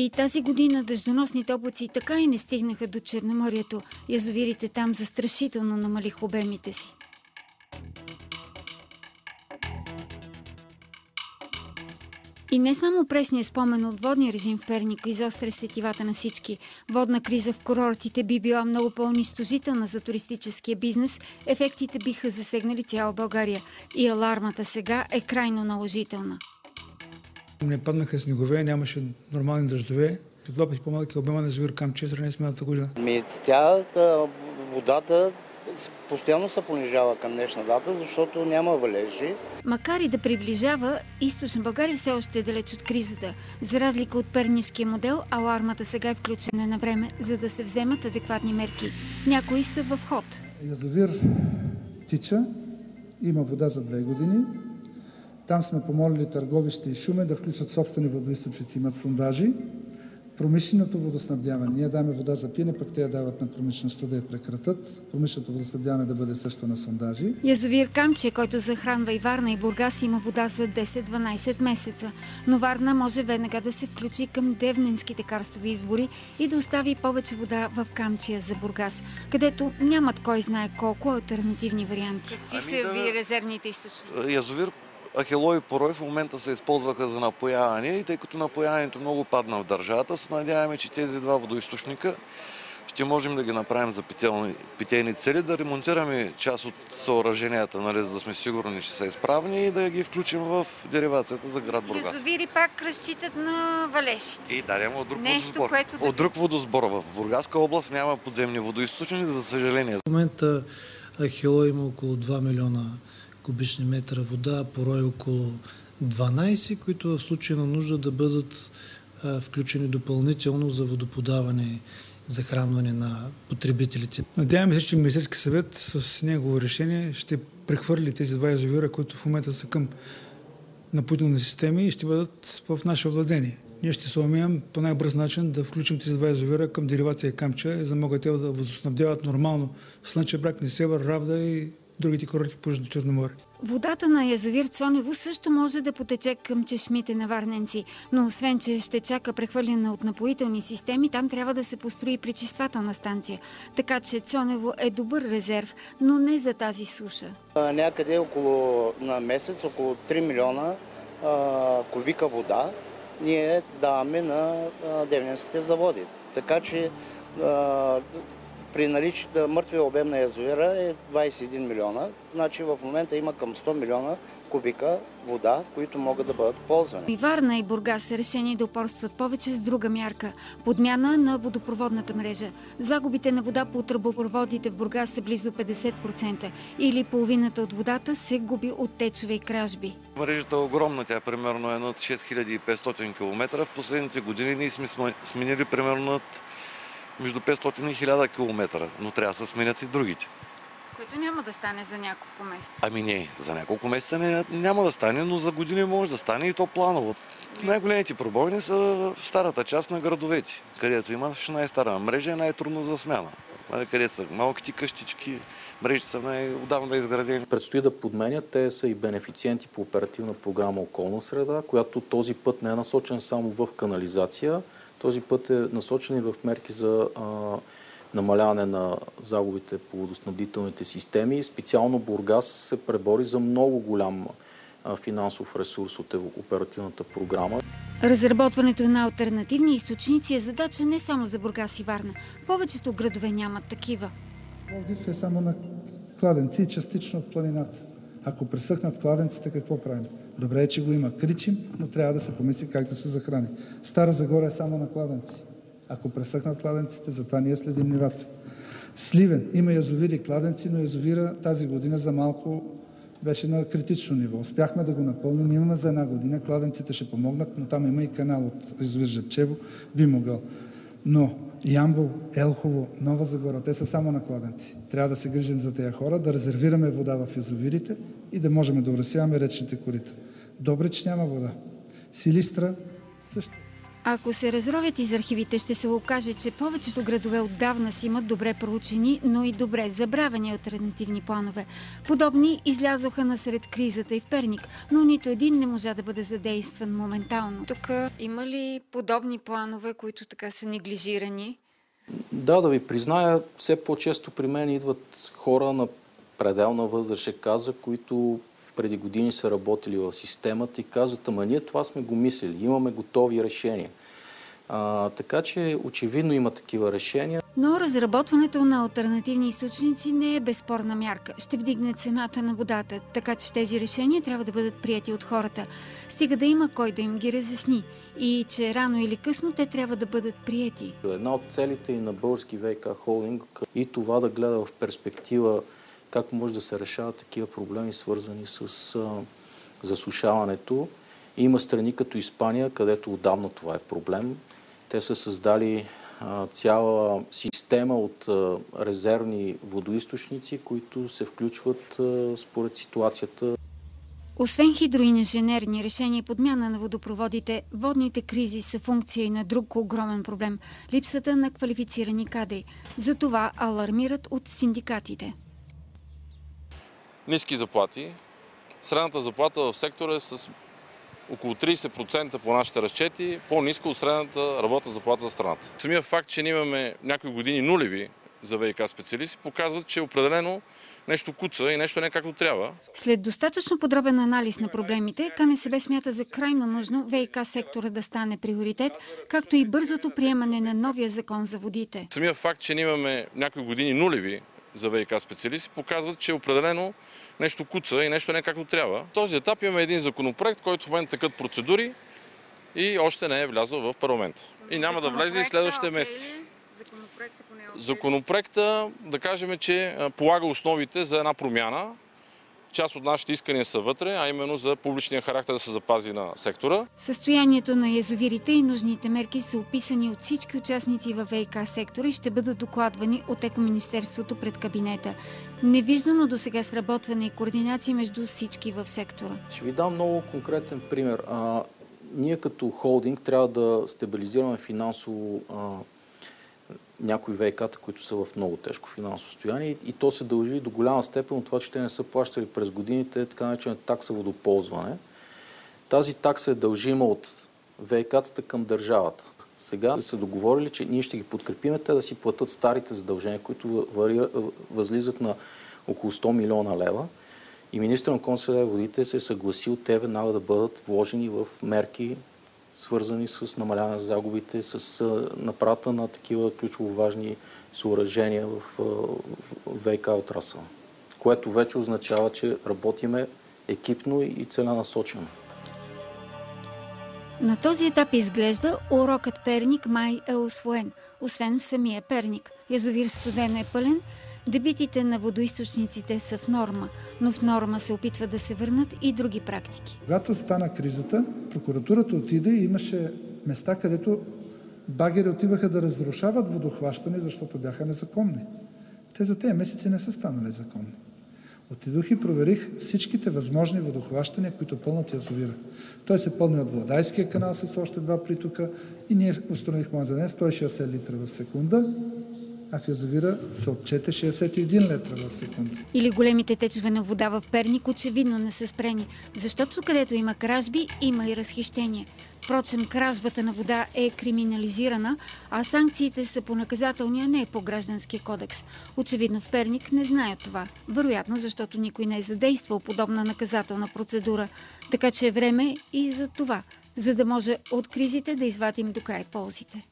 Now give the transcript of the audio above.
И тази година дъждоносните облаци така и не стигнаха до Черноморието. Язовирите там застрашително намалих обемите си. И не само пресния спомен от водния режим в Перник изостря сетивата на всички. Водна криза в курортите би била много по-унищожителна за туристическия бизнес. Ефектите биха засегнали цяла България. И алармата сега е крайно наложителна. Не паднаха снегове, нямаше нормални дъждове. Два пъти по-малки обема на язовир Камче в сравнение с миналата година. Ми, тя, та, водата постоянно се понижава към днешна дата, защото няма валежи. Макар и да приближава, източна България все още е далеч от кризата. За разлика от пернишкия модел, алармата сега е включена на време, за да се вземат адекватни мерки. Някои са в ход. Язовир тича, има вода за две години. Там сме помолили Търговище и Шуме да включат собствени водоисточници, имат сондажи. Промишленото водоснабдяване. Ние даваме вода за пиене, пък те я дават на промишлеността да я прекратат. Промишленото водоснабдяване да бъде също на сондажи. Язовир Камче, който захранва и Варна и Бургас, има вода за 10-12 месеца. Но Варна може веднага да се включи към девненските карстови избори и да остави повече вода в Камчия за Бургас, където нямат кой знае колко альтернативни варианти. Какви Ами са да- ви резервните източници? Язовир Ахелой и Порой в момента се използваха за напояване и тъй като напояването много падна в държавата, се надяваме, че тези два водоисточника ще можем да ги направим за питейни, питейни цели, да ремонтираме част от съоръженията, нали, за да сме сигурни, че са изправни и да ги включим в деривацията за град Бургас. Язовири пак разчитат на валежите. И да, няма от друг Нещо, водосбор. което да- От друг водосбор. В Бургаска област няма подземни водоизточници, за съжаление. В момента Ахило има около 2 милиона кубични метра вода, порой около 12, които в случай на нужда да бъдат включени допълнително за водоподаване, захранване на потребителите. Надяваме се, че Министерски съвет с негово решение ще прехвърли тези два язовира, които в момента са към напоителни системи и ще бъдат в наше владение. Ние ще се умеем по най-бърз начин да включим тези два язовира към деривация Камча, за да могат те да водоснабдяват нормално Слънчев брак, Несевър, Равда и другите курорти по Южното Черноморие. Водата на язовир Цонево също може да потече към чешмите на варненци, но освен, че ще чака прехвърляне от напоителни системи, там трябва да се построи пречиствателна станция. Така че Цонево е добър резерв, но не за тази суша. Някъде около на месец, около 3 милиона а, кубика вода ние даваме на а, девненските заводи. Така че а, при наличие да мъртвия обем на язовира е 21 милиона. Значи в момента има към 100 милиона кубика вода, които могат да бъдат ползвани. И Варна и Бургас са решени да упорстват повече с друга мярка – подмяна на водопроводната мрежа. Загубите на вода по тръбопроводите в Бургас са близо 50% или половината от водата се губи от течове и кражби. Мрежата е огромна, тя примерно е над 6500 км. В последните години ние сме сменили примерно над между 500 и 1000 км, но трябва да се сменят и другите. Което няма да стане за няколко месеца. Ами не, за няколко месеца не, няма да стане, но за години може да стане и то планово. Най-големите пробойни са в старата част на градовете, където имаш най-стара мрежа и най-трудно за смяна. Нали, където са малките къщички, мрежите са най-отдавна изградени. Предстои да подменят. Те са и бенефициенти по оперативна програма Околна среда, която този път не е насочен само в канализация. Този път е насочен и в мерки за а, намаляване на загубите по водоснабдителните системи. Специално Бургас се пребори за много голям финансов ресурс от оперативната програма. Разработването на альтернативни източници е задача не само за Бургас и Варна. Повечето градове нямат такива. Пловдив е само на кладенци и частично от планината. Ако пресъхнат кладенците, какво правим? Добре е, че го има. Кричим, но трябва да се помисли как да се захрани. Стара Загора е само на кладенци. Ако пресъхнат кладенците, затова ние следим нивата. Сливен има язовири и кладенци, но язовира тази година за малко беше на критично ниво. Успяхме да го напълним. Имаме за една година. Кладенците ще помогнат, но там има и канал от язовир Жепчево. Би могъл. Но Ямбол, Елхово, Нова Загора, те са само на кладенци. Трябва да се грижим за тези хора, да резервираме вода в язовирите и да можем да урасяваме речните корита. Добре, че няма вода. Силистра също. Ако се разровят из архивите, ще се окаже, че повечето градове отдавна си имат добре проучени, но и добре забравени альтернативни планове. Подобни излязоха насред кризата и в Перник, но нито един не можа да бъде задействан моментално. Тук има ли подобни планове, които така са неглижирани? Да, да ви призная, все по-често при мен идват хора на пределна възраст, ще каза, които преди години са работили в системата и казват, ама ние това сме го мислили, имаме готови решения. А, така че очевидно има такива решения. Но разработването на альтернативни източници не е безспорна мярка. Ще вдигне цената на водата, така че тези решения трябва да бъдат прияти от хората. Стига да има кой да им ги разясни и че рано или късно те трябва да бъдат прияти. Една от целите и на български ВК холдинг и това да гледа в перспектива как може да се решават такива проблеми, свързани с засушаването. Има страни като Испания, където отдавна това е проблем. Те са създали цяла система от резервни водоисточници, които се включват според ситуацията. Освен хидроинженерни решения и подмяна на водопроводите, водните кризи са функция и на друг огромен проблем – липсата на квалифицирани кадри. За това алармират от синдикатите ниски заплати. Средната заплата в сектора е с около 30% по нашите разчети, по-ниска от средната работна заплата за страната. Самия факт, че ние имаме някои години нулеви за ВИК специалисти, показват, че определено нещо куца и нещо не както трябва. След достатъчно подробен анализ на проблемите, КНСБ смята за крайно нужно ВИК сектора да стане приоритет, както и бързото приемане на новия закон за водите. Самия факт, че ние имаме някои години нулеви за ВИК специалисти, показват, че определено нещо куца и нещо не както трябва. В този етап имаме един законопроект, който в момента такът процедури и още не е влязъл в парламента. И няма да влезе и следващите месеци. Законопроекта, да кажем, че полага основите за една промяна, Част от нашите искания са вътре, а именно за публичния характер да се запази на сектора. Състоянието на язовирите и нужните мерки са описани от всички участници във ВИК сектора и ще бъдат докладвани от Екоминистерството пред кабинета. Невиждано до сега сработване и координация между всички в сектора. Ще ви дам много конкретен пример. А, ние като холдинг трябва да стабилизираме финансово а, някои ВК-та, които са в много тежко финансово състояние и то се дължи до голяма степен от това, че те не са плащали през годините така наречена такса водоползване. Тази такса е дължима от ВК-тата към държавата. Сега са договорили, че ние ще ги подкрепиме те да си платят старите задължения, които възлизат на около 100 милиона лева. И министър на консерва водите се е съгласил те веднага да бъдат вложени в мерки свързани с намаляване на загубите, с направата на такива ключово важни съоръжения в ВК отрасъл, което вече означава, че работиме екипно и целенасочено. На този етап изглежда урокът Перник май е освоен, освен в самия Перник. Язовир Студена е пълен, Дебитите на водоисточниците са в норма, но в норма се опитва да се върнат и други практики. Когато стана кризата, прокуратурата отиде и имаше места, където багери отиваха да разрушават водохващане, защото бяха незаконни. Те за тези месеци не са станали законни. Отидох и проверих всичките възможни водохващания, които пълнат язовира. Той се пълни от Владайския канал с още два притока и ние установихме за ден 160 литра в секунда а в язовира се отчете 61 литра в секунда. Или големите течове на вода в Перник очевидно не са спрени, защото където има кражби, има и разхищение. Впрочем, кражбата на вода е криминализирана, а санкциите са по наказателния, не по гражданския кодекс. Очевидно в Перник не знаят това. Вероятно, защото никой не е задействал подобна наказателна процедура. Така че е време и за това, за да може от кризите да извадим до край ползите.